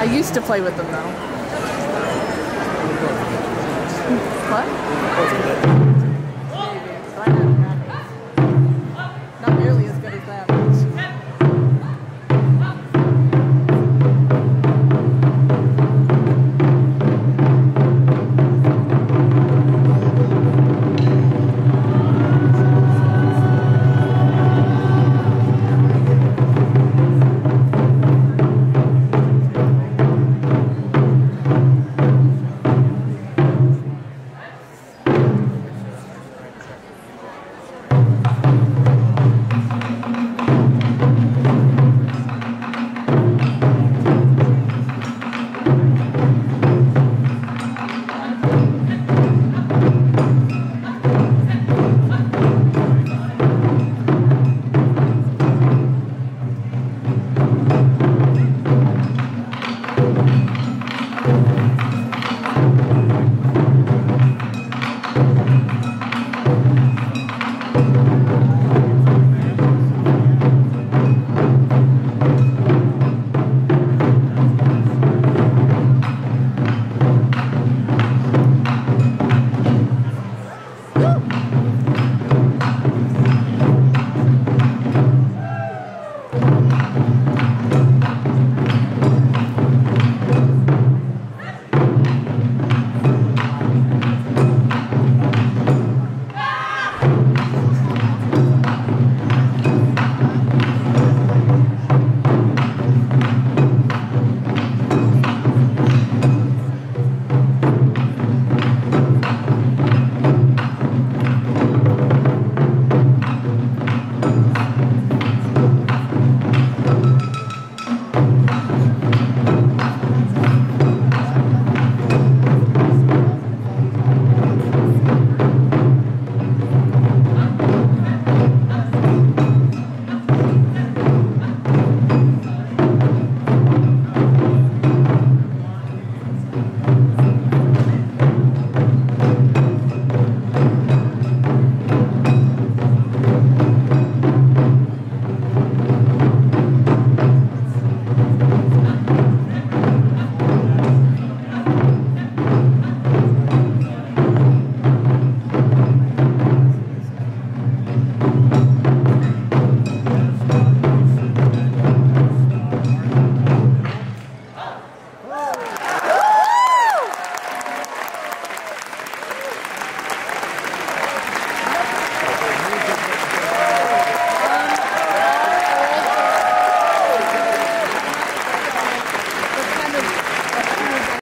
I used to play with them though. What?